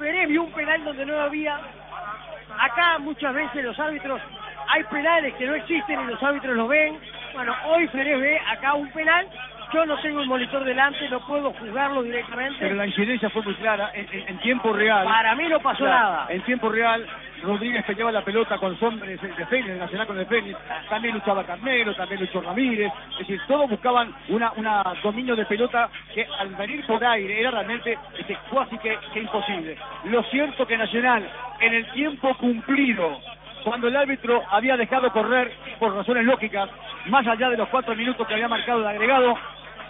Pérez vio un penal donde no había. Acá muchas veces los árbitros, hay penales que no existen y los árbitros los ven. Bueno, hoy Pérez ve acá un penal yo no tengo el monitor delante, no puedo juzgarlo directamente. Pero la incidencia fue muy clara, en, tiempo real. Para mí no pasó nada. En tiempo real, Rodríguez peleaba la pelota con los hombres de Fénix, Nacional con el Fénix, también luchaba Carnero, también luchó Ramírez, es decir, todos buscaban una, una dominio de pelota que al venir por aire era realmente este, casi que, que imposible. Lo cierto que Nacional, en el tiempo cumplido, cuando el árbitro había dejado correr por razones lógicas, más allá de los cuatro minutos que había marcado el agregado,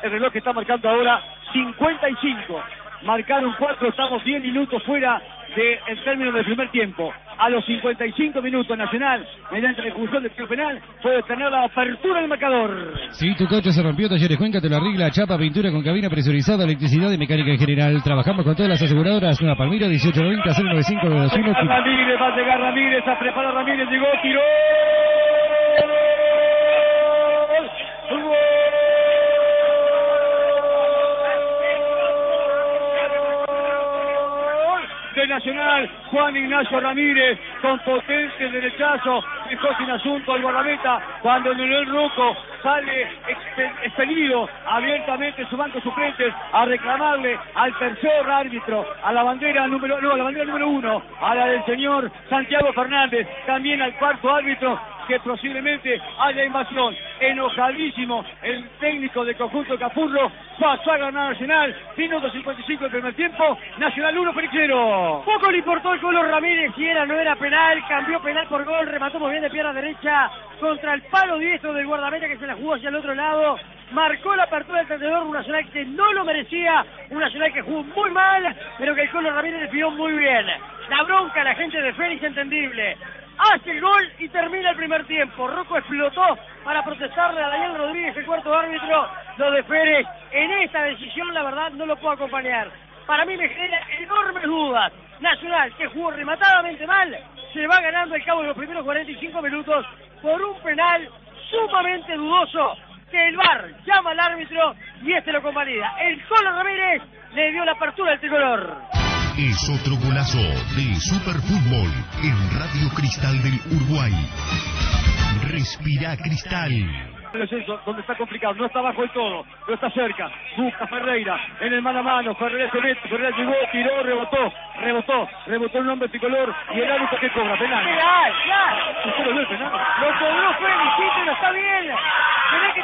el reloj está marcando ahora 55. Marcaron cuatro, estamos 10 minutos fuera del término del primer tiempo. A los 55 minutos Nacional, mediante la ejecución del tiro penal, puede tener la apertura del marcador. Si tu coche se rompió, Talleres Cuenca te lo arregla, chapa, pintura con cabina presurizada, electricidad y mecánica en general. Trabajamos con todas las aseguradoras. Nueva Palmira, 1890 095 Ramírez, va a llegar Ramírez, a preparar Ramírez, llegó, tiró. Nacional, Juan Ignacio Ramírez, con potente derechazo, dejó sin asunto al guardameta, cuando Leonel Rocco sale expelido abiertamente su banco suplentes a reclamarle al tercer árbitro, a la bandera número, no, a la bandera número uno, a la del señor Santiago Fernández, también al cuarto árbitro, que posiblemente haya invasión. Enojadísimo el técnico del conjunto Capurro pasó a ganar Nacional. Minuto 55 del primer tiempo. Nacional 1, Félix Poco le importó el color Ramírez si era no era penal. Cambió penal por gol. Remató muy bien de pierna derecha contra el palo diestro del guardameta que se la jugó hacia el otro lado. Marcó la apertura del tendedor, un Nacional que no lo merecía, un Nacional que jugó muy mal, pero que el Colo Ramírez le muy bien. La bronca a la gente de Félix entendible hace el gol y termina el primer tiempo. Rocco explotó para protestarle a Daniel Rodríguez, el cuarto árbitro. Lo de Pérez en esta decisión, la verdad, no lo puedo acompañar. Para mí me genera enormes dudas. Nacional, que jugó rematadamente mal, se va ganando al cabo de los primeros 45 minutos por un penal sumamente dudoso que el VAR llama al árbitro y este lo convalida. El Colo Ramírez le dio la apertura al tricolor. Es otro golazo de Superfútbol en Radio Cristal del Uruguay. Respira Cristal donde está complicado, no está bajo el todo, no está cerca, busca Ferreira, en el mano a mano, Ferreira se mete, Ferreira llegó, tiró, rebotó, rebotó, rebotó el nombre tricolor y el árbitro que cobra, penal. Penal, ya. ¿Usted lo vio penal? Lo cobró Félix, sí, pero está bien.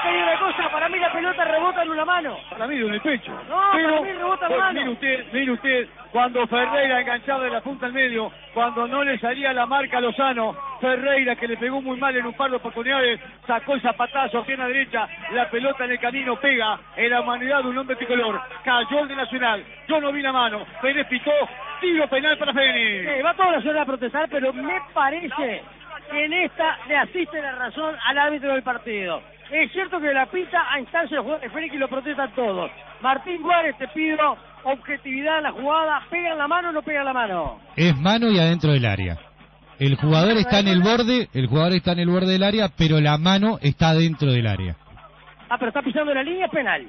Una cosa, para mí la pelota rebota en una mano. Para mí en el pecho. No, pero, para mí rebota en mano. Mire usted, mire usted, cuando Ferreira enganchado de la punta al medio, cuando no le salía la marca a Lozano, Ferreira que le pegó muy mal en un par de oportunidades, sacó el zapatazo, pierna derecha, la pelota en el camino pega en la humanidad de un hombre tricolor, cayó el de Nacional, yo no vi la mano, Pérez pitó, tiro penal para Fénix. va toda la ciudad a protestar, pero me parece en esta le asiste la razón al árbitro del partido. Es cierto que la pita a instancia de y lo protestan todos. Martín Juárez, te pido objetividad en la jugada. ¿Pega la mano o no pega la mano? Es mano y adentro del área. El jugador está en el borde, el jugador está en el borde del área, pero la mano está dentro del área. Ah, pero está pisando la línea, penal.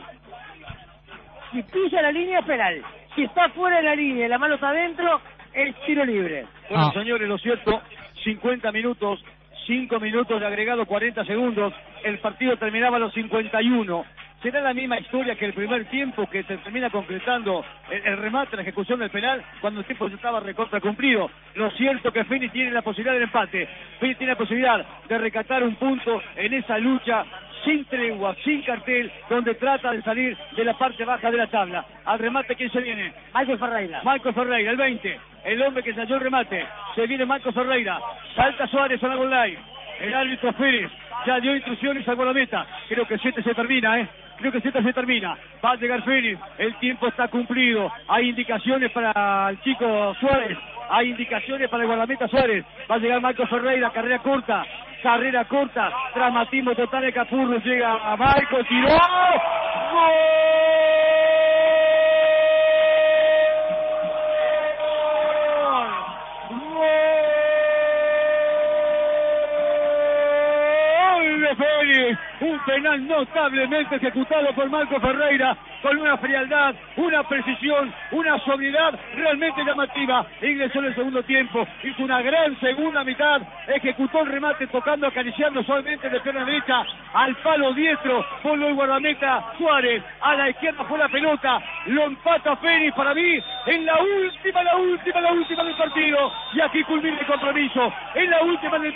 Si pisa la línea, penal. Si está fuera de la línea y la mano está adentro, es tiro libre. Bueno, ah. señores, lo cierto, 50 minutos, 5 minutos de agregado, 40 segundos. El partido terminaba a los 51 será la misma historia que el primer tiempo que se termina concretando el, remate, la ejecución del penal, cuando el tiempo ya estaba recontra cumplido. Lo cierto que Fini tiene la posibilidad del empate. Fini tiene la posibilidad de recatar un punto en esa lucha sin tregua, sin cartel, donde trata de salir de la parte baja de la tabla. Al remate, ¿quién se viene? Michael Ferreira. Michael Ferreira, el 20. El hombre que salió el remate. Se viene Michael Ferreira. Salta Suárez a la gol El árbitro Férez ya dio instrucciones al meta. Creo que 7 se termina, ¿eh? Creo que Z se termina. Va a llegar Félix. El tiempo está cumplido. Hay indicaciones para el chico Suárez. Hay indicaciones para el guardameta Suárez. Va a llegar Marco Ferreira. Carrera corta. Carrera corta. Dramatismo total de Capurro. Llega a Marco. Tiró. ¡Gol! Félix! Un penal notablemente ejecutado por Marco Ferreira con una frialdad, una precisión, una sobriedad realmente llamativa. Ingresó en el segundo tiempo, hizo una gran segunda mitad, ejecutó el remate tocando, acariciando suavemente de pierna derecha al palo diestro, por el guardameta Suárez, a la izquierda fue la pelota, lo empata Fénix para mí en la última, la última, la última del partido. Y aquí culmina el compromiso. En la última del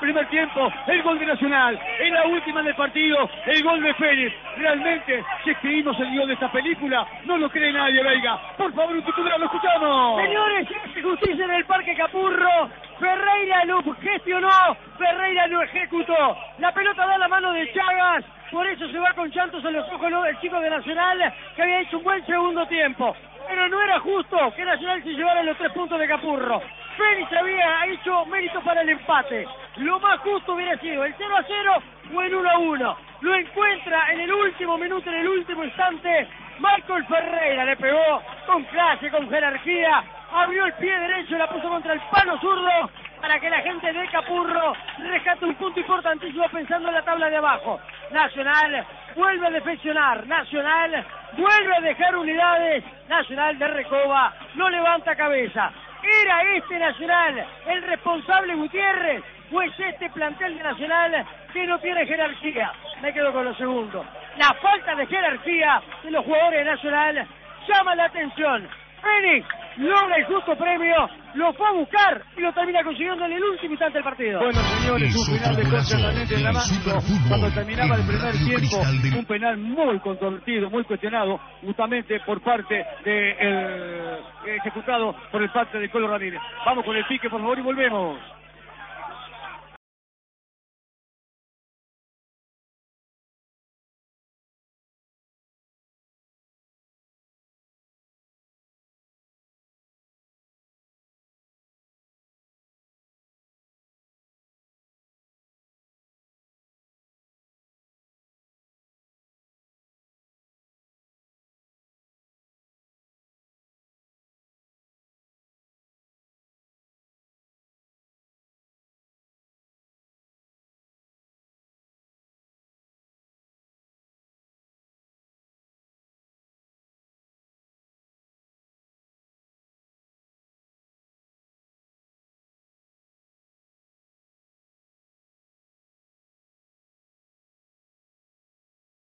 primer tiempo, el gol de Nacional. En la última del partido, el gol de Fénix. Realmente, si escribimos el guion de esta película, no lo cree nadie, Veiga. Por favor, un titular, lo escuchamos. Señores, justicia en el Parque Capurro. Ferreira lo gestionó, Ferreira lo ejecutó. La pelota da la mano de Chagas, por eso se va con llantos en los ojos el chico de Nacional, que había hecho un buen segundo tiempo. Pero no era justo que Nacional se llevara los tres puntos de Capurro. Félix había hecho mérito para el empate. Lo más justo hubiera sido el 0 a 0 o el 1 a 1. Lo encuentra en el último minuto, en el último instante. Michael Ferreira le pegó con clase, con jerarquía, abrió el pie derecho, la puso contra el palo zurdo para que la gente de Capurro rescate un punto importantísimo pensando en la tabla de abajo. Nacional vuelve a defeccionar, Nacional vuelve a dejar unidades, Nacional de Recoba no levanta cabeza. ¿Era este Nacional el responsable Gutiérrez? Pues este plantel de Nacional que no tiene jerarquía. Me quedo con lo segundo. La falta de jerarquía de los jugadores de Nacional llama la atención. Fénix logra el justo premio, lo fue a buscar y lo termina consiguiendo en el último instante del partido. Bueno, señores, un final de realmente dramático. Cuando terminaba el primer tiempo, un penal muy controvertido, muy cuestionado, justamente por parte del ejecutado por el parte de Colo Ramírez. Vamos con el pique, por favor, y volvemos.